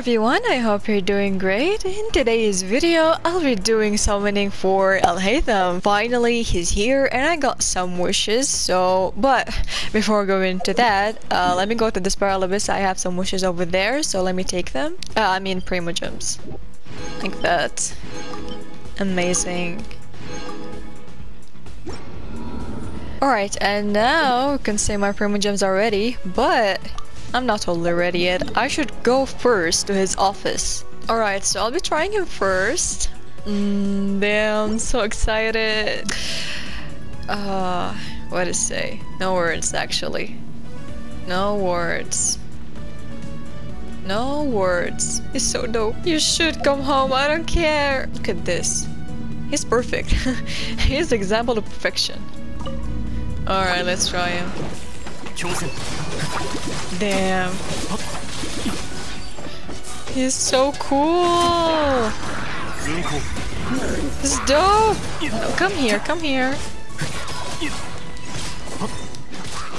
everyone, I hope you're doing great. In today's video, I'll be doing summoning for Alhaitham. Finally, he's here and I got some wishes, so... But, before going into that, uh, let me go to the Spiral Abyss. I have some wishes over there, so let me take them. Uh, I mean Primogems. Like that. Amazing. Alright, and now you can say my Primogems are ready, but I'm not totally ready yet. I should go first to his office. Alright, so I'll be trying him first. Mm, damn, so excited. Uh, what to say? No words, actually. No words. No words. He's so dope. You should come home, I don't care. Look at this. He's perfect. He's example of perfection. Alright, let's try him. Damn. He's so cool. This is dope. Oh, come here, come here.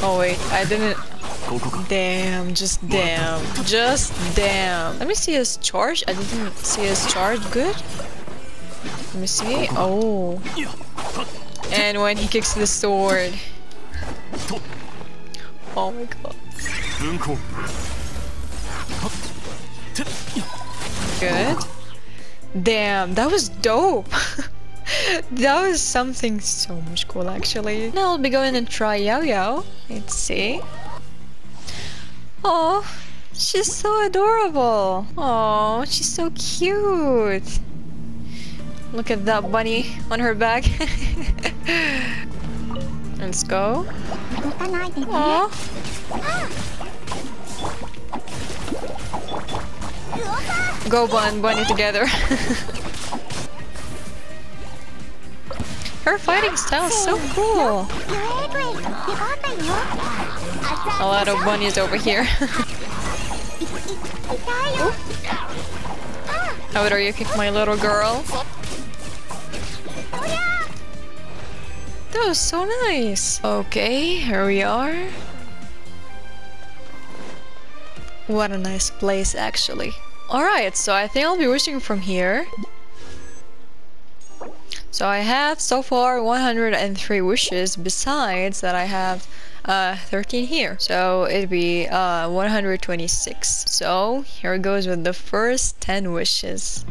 Oh wait, I didn't. Damn, just damn, just damn. Let me see his charge. I didn't see his charge. Good. Let me see. Oh. And when he kicks the sword. Oh my god. Good. Damn, that was dope. that was something so much cool actually. Now I'll be going and try Yao Yao. Let's see. Oh, she's so adorable. Oh, she's so cute. Look at that bunny on her back. Let's go. Aww. Go Bun Bunny together. Her fighting style is so cool. A lot of bunnies over here. How dare you kick my little girl? That was so nice. Okay, here we are. What a nice place, actually. Alright, so I think I'll be wishing from here. So I have so far 103 wishes, besides that I have uh, 13 here. So it'd be uh, 126. So here goes with the first 10 wishes.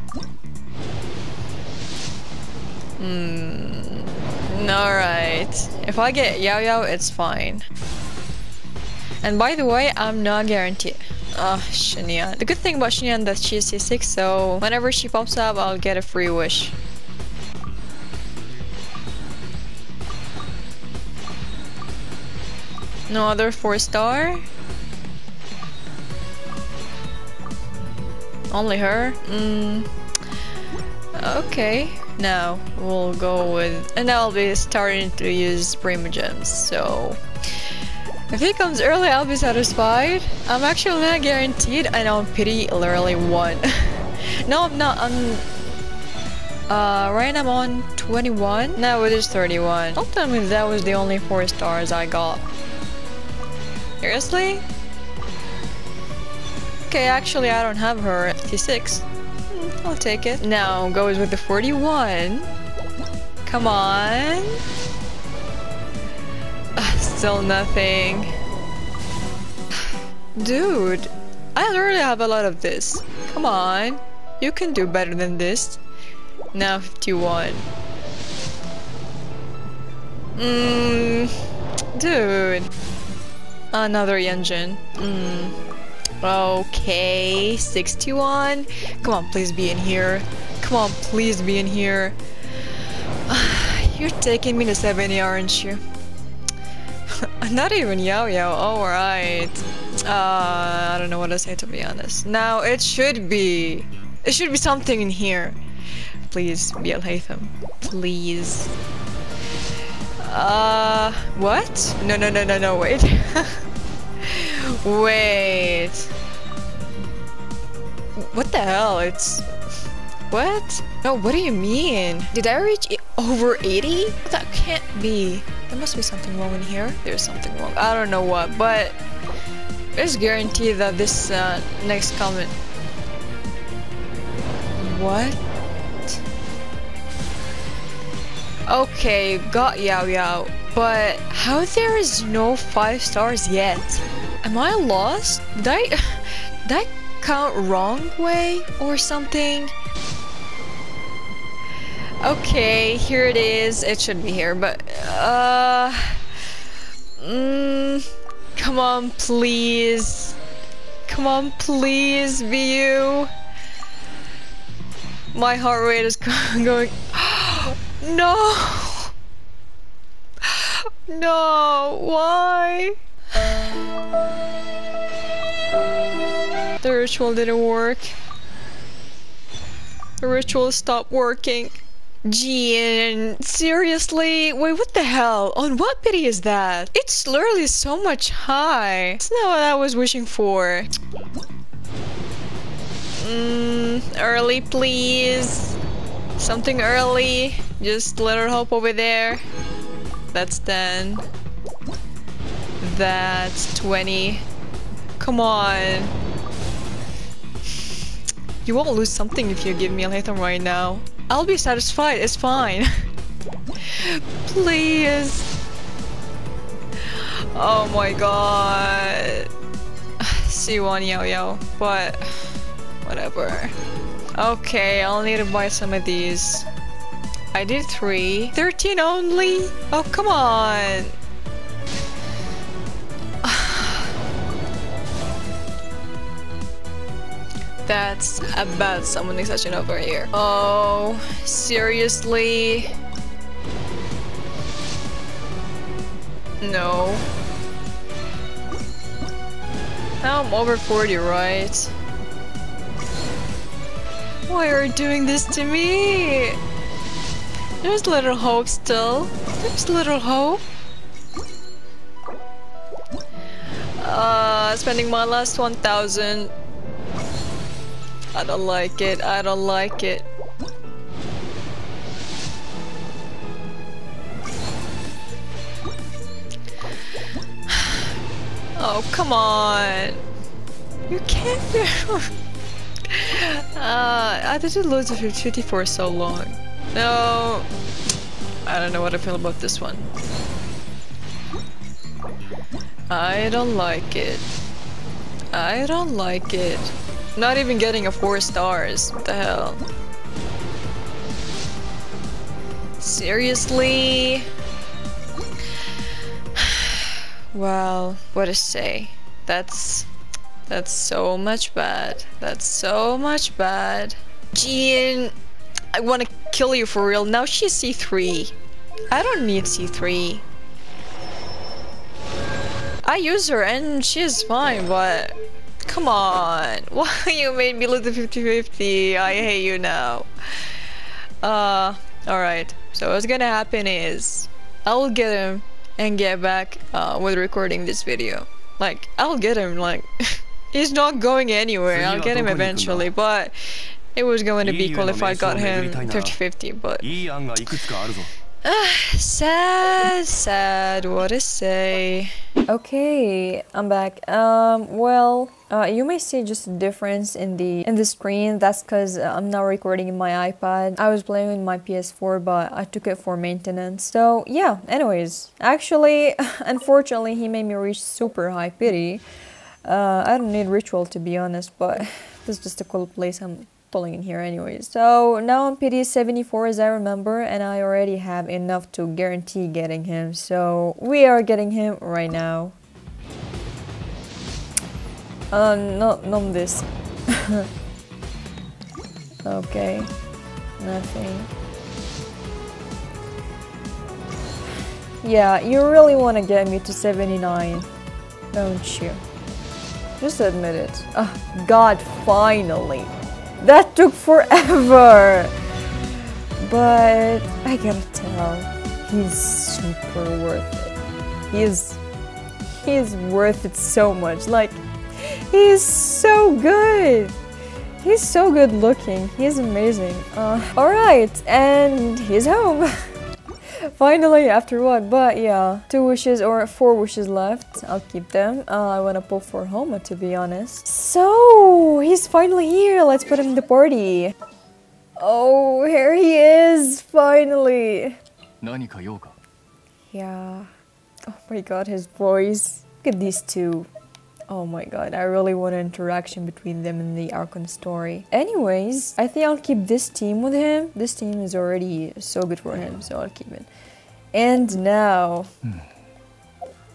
Hmm. Alright. If I get Yao Yao, it's fine. And by the way, I'm not guaranteed. Ah, oh, Xinyan. The good thing about Xinyan that she is C6, so whenever she pops up, I'll get a free wish. No other 4 star? Only her? Mm. Okay. Now we'll go with, and I'll be starting to use Primogems. So if he comes early, I'll be satisfied. I'm actually not guaranteed, and I'm pretty literally one. no, I'm not. I'm. Uh, right now I'm on 21. Now it is 31. Don't tell me that was the only four stars I got. Seriously? Okay, actually I don't have her at 56. Mm, I'll take it. Now goes with the 41. Come on. Uh, still nothing. Dude, I literally have a lot of this. Come on. You can do better than this. Now 51. Mmm. Dude. Another engine. Mmm. Okay, 61. Come on, please be in here. Come on, please be in here. You're taking me to 70, aren't you? Not even Yao Yao, alright. Uh, I don't know what to say to be honest. Now, it should be... It should be something in here. Please, be Alhaitham. Please. Uh, what? No, no, no, no, no, wait. Wait. What the hell? It's... What? No, what do you mean? Did I reach over 80? That can't be. There must be something wrong in here. There's something wrong. I don't know what, but... There's guarantee that this uh, next comment What? Okay, got Yao Yao, but how there is no 5 stars yet? Am I lost? Did I, did I count wrong way or something? Okay, here it is. It should be here, but uh, mm, come on, please. Come on, please, be you. My heart rate is going. no. No, why? The ritual didn't work. The ritual stopped working. Jean, seriously? Wait, what the hell? On what pity is that? It's literally so much high. It's not what I was wishing for. Mmm, early please. Something early. Just little hope over there. That's 10. That's 20. Come on. You won't lose something if you give me Alhaitham right now. I'll be satisfied, it's fine. Please. Oh my god. C1 Yao Yao, but whatever. Okay, I'll need to buy some of these. I did three. 13 only? Oh, come on. That's a bad summoning session over here. Oh, seriously? No. Now I'm over 40, right? Why are you doing this to me? There's little hope still. There's little hope. Uh, spending my last 1,000 I don't like it. I don't like it. Oh, come on. You can't do uh, I didn't lose of 50 for so long. No. I don't know what I feel about this one. I don't like it. I don't like it. Not even getting a four stars. What the hell? Seriously? well, what to say? That's... That's so much bad. That's so much bad. Jean, I want to kill you for real. Now she's C3. I don't need C3. I use her and she's fine, but Come on. Why you made me lose the 50-50? I hate you now. Uh, alright. So what's gonna happen is I'll get him and get back uh, with recording this video. Like, I'll get him, like, he's not going anywhere. I'll get him eventually, but it was going to be cool if I got him 50-50, but... sad, sad, what to say. Okay, I'm back. Um, well, uh, you may see just a difference in the in the screen. That's because uh, I'm now recording in my iPad. I was playing with my PS4, but I took it for maintenance. So yeah. Anyways, actually, unfortunately, he made me reach super high pity. Uh, I don't need ritual to be honest, but this is just a cool place I'm pulling in here anyways. So now I'm pity 74 as I remember and I already have enough to guarantee getting him. So we are getting him right now. Uh, no, not this. okay, nothing. Yeah, you really want to get me to 79, don't you? Just admit it. Oh, God, finally. That took forever! But I gotta tell, he's super worth it. He's he's worth it so much. Like he's so good. He's so good looking. He's amazing. Uh, Alright, and he's home. Finally, after what? But yeah, two wishes or four wishes left. I'll keep them. Uh, I want to pull for Homa, to be honest. So, he's finally here. Let's put him in the party. Oh, here he is, finally. Yeah. Oh my god, his voice. Look at these two. Oh my god, I really want an interaction between them in the Archon story. Anyways, I think I'll keep this team with him. This team is already so good for him, so I'll keep it. And now.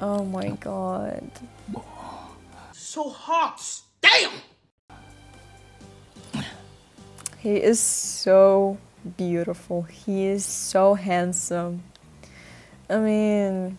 Oh my god. So hot. Damn! He is so beautiful. He is so handsome. I mean,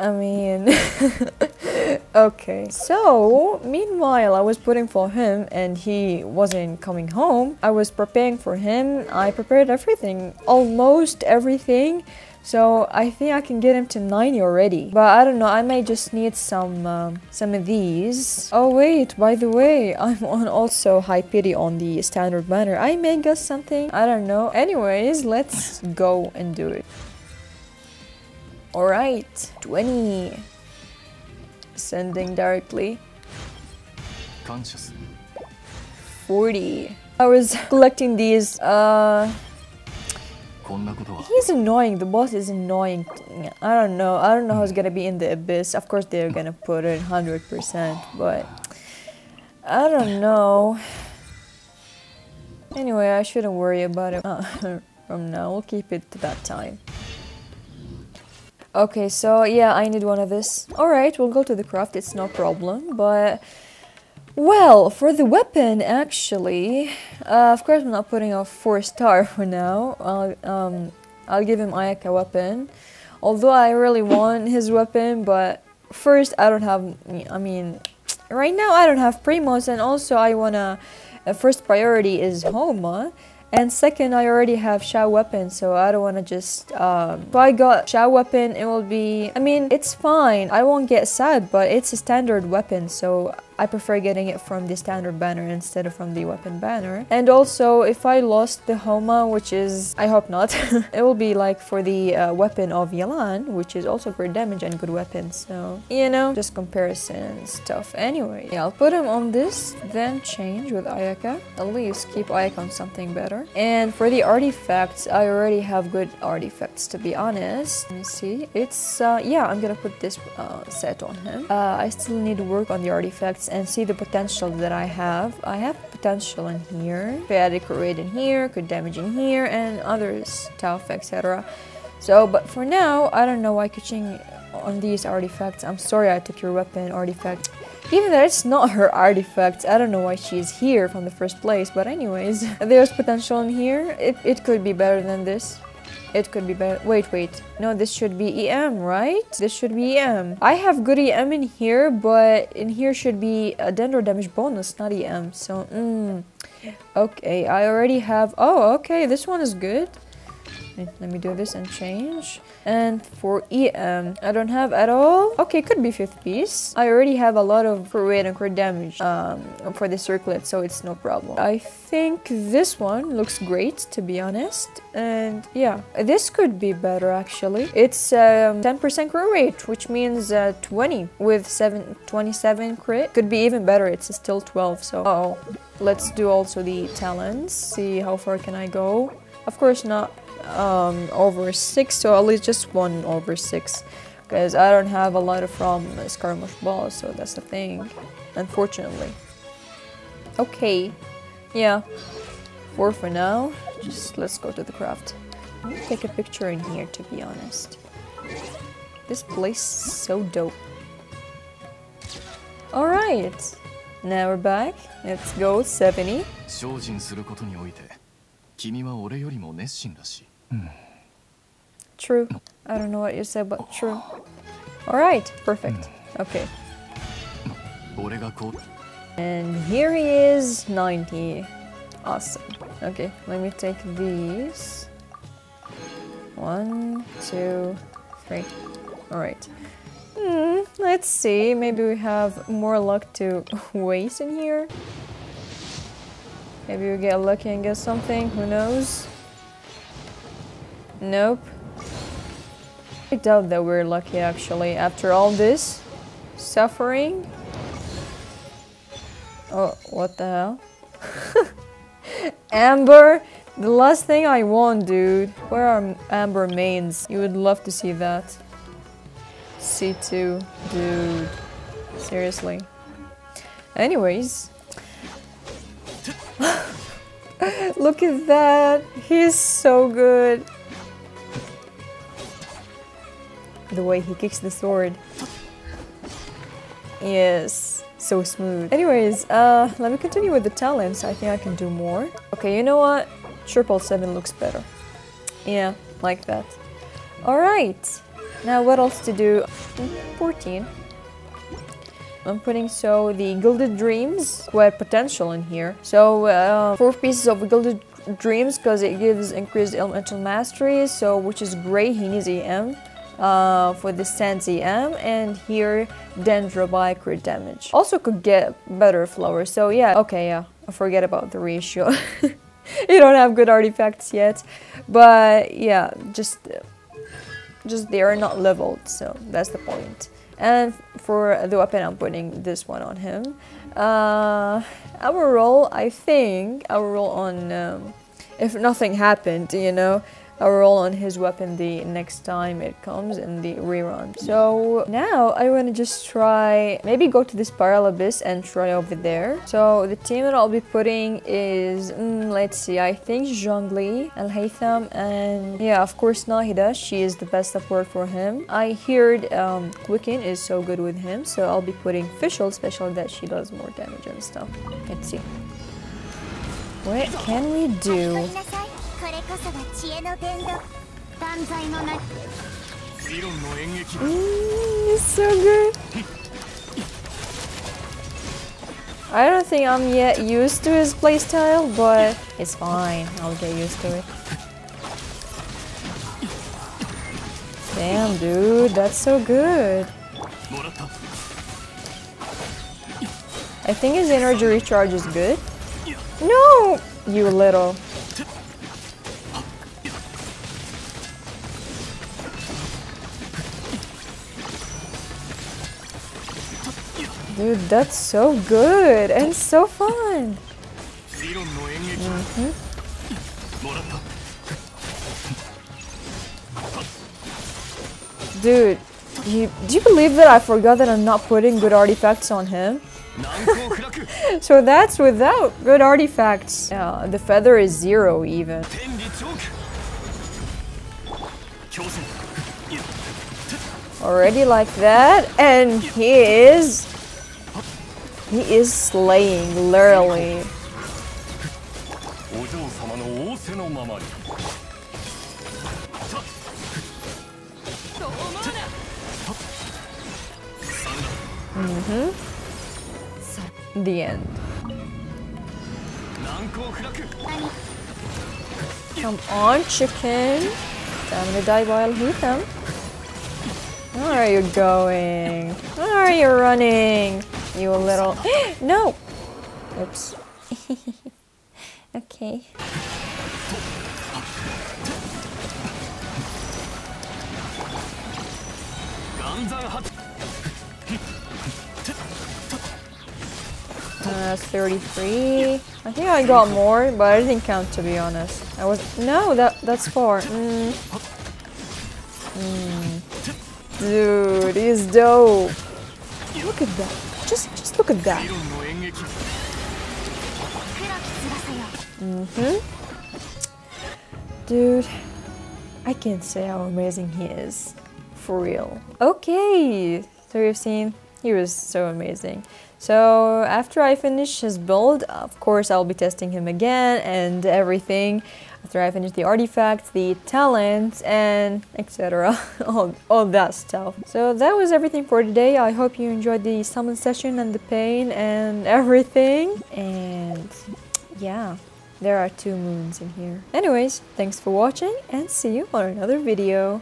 I mean, okay. So, meanwhile, I was putting for him and he wasn't coming home. I was preparing for him. I prepared everything, almost everything. So I think I can get him to 90 already. But I don't know, I may just need some um, some of these. Oh wait, by the way, I'm on also high pity on the standard banner. I may get something, I don't know. Anyways, let's go and do it. Alright, 20 sending directly. Conscious. 40. I was collecting these, uh... He's annoying, the boss is annoying. I don't know, I don't know how it's gonna be in the abyss. Of course they're gonna put it 100%, but... I don't know. Anyway, I shouldn't worry about it uh, from now, we'll keep it to that time. Okay, so yeah, I need one of this. Alright, we'll go to the craft, it's no problem, but... Well, for the weapon, actually, uh, of course I'm not putting a 4 star for now. I'll, um, I'll give him Ayaka weapon. Although I really want his weapon, but first I don't have, I mean, right now I don't have Primos and also I wanna, uh, first priority is Homa. And second, I already have Xiao weapon, so I don't want to just. Um, if I got Xiao weapon, it will be. I mean, it's fine. I won't get sad, but it's a standard weapon, so I prefer getting it from the standard banner instead of from the weapon banner. And also, if I lost the Homa, which is I hope not, it will be like for the uh, weapon of Yelan, which is also great damage and good weapon. So you know, just comparison stuff. Anyway, yeah, I'll put him on this, then change with Ayaka. At least keep Ayaka on something better. And for the artifacts, I already have good artifacts to be honest. Let me see. It's uh, yeah, I'm gonna put this uh, set on him. Uh, I still need to work on the artifacts and see the potential that I have. I have potential in here. Chaotic rate in here, good damage in here, and others, Tauf, etc. So, but for now, I don't know why Kuching on these artifacts. I'm sorry I took your weapon artifact. Even though it's not her artifact, I don't know why she's here from the first place. But anyways, there's potential in here. It, it could be better than this. It could be better. Wait, wait. No, this should be EM, right? This should be EM. I have good EM in here, but in here should be a dendro damage bonus, not EM. So, mm, okay. I already have. Oh, okay. This one is good. Let me do this and change. And for EM, I don't have at all. Okay, could be fifth piece. I already have a lot of crit rate and crit damage um, for the circlet, so it's no problem. I think this one looks great, to be honest. And yeah, this could be better actually. It's 10% um, crit rate, which means uh, 20 with 7, 27 crit. Could be even better, it's still 12, so... Oh, let's do also the talents, see how far can I go. Of course not um, over 6, so at least just one over 6. Because I don't have a lot of from skirmish balls, so that's the thing. Unfortunately. Okay. Yeah. 4 for now. Just let's go to the craft. I'm gonna take a picture in here, to be honest. This place is so dope. Alright. Now we're back. Let's go 70. 精進することにおいて君は俺よりも熱心だし True. I don't know what you said, but true. All right, perfect. Okay. And here he is, 90. Awesome. Okay, let me take these. One, two, three. All right. Hmm, let's see. Maybe we have more luck to waste in here. Maybe we get lucky and get something. Who knows? Nope. I doubt that we're lucky actually. After all this suffering. Oh, what the hell? Amber, the last thing I want, dude. Where are Amber mains? You would love to see that. C2, dude. Seriously. Anyways. Look at that. He's so good. The way he kicks the sword. is So smooth. Anyways, uh, let me continue with the talents. I think I can do more. Okay, you know what? Triple seven looks better. Yeah, like that. Alright. Now what else to do? Mm, 14. I'm putting so the Gilded Dreams, quite potential in here. So uh, four pieces of Gilded Dreams because it gives increased elemental mastery, so which is great. He needs EM uh, for the Sands EM, and here Dendrobi crit damage. Also could get better flowers. So yeah, okay, yeah. Forget about the ratio. you don't have good artifacts yet, but yeah, just just they are not leveled, so that's the point. And for the weapon, I'm putting this one on him. Uh, our roll, I think, our roll on, um, if nothing happened, you know, I'll roll on his weapon the next time it comes in the rerun. So now I want to just try, maybe go to this Spiral Abyss and try over there. So the team that I'll be putting is, mm, let's see, I think Zhongli, Alhaitham, and yeah, of course Nahida. She is the best support for him. I heard um, Quicken is so good with him, so I'll be putting Fischl, especially that she does more damage and stuff. Let's see. What can we do? これこそが知恵の伝道万歳のな理論の演劇 Mm, it's so good. I don't think I'm yet used to his playstyle, but it's fine. I'll get used to it. Damn, dude, that's so good. もらった I think his energy recharge is good. No! You little. Dude, that's so good and so fun. Mm -hmm. Dude, you, do you believe that I forgot that I'm not putting good artifacts on him? so that's without good artifacts. Yeah, the feather is zero even. Already like that, and he is he is slaying, literally. Mm-hmm. The end. Come on, chicken. I'm gonna die while hit him. Where are you going? Where are you running? You a little... no! Oops. okay. Uh, 33. I think I got more, but I didn't count to be honest. I was no, that that's four. Mm. Mm. Dude, he's dope. Look at that. Just, just look at that. Mm-hmm. Dude, I can't say how amazing he is. For real. Okay, so you've seen, he was so amazing. So after I finish his build, of course I'll be testing him again and everything. After I finish the artifacts, the talents, and etc. all, all that stuff. So that was everything for today. I hope you enjoyed the summon session and the pain and everything. And yeah. There are two moons in here. Anyways, thanks for watching and see you on another video.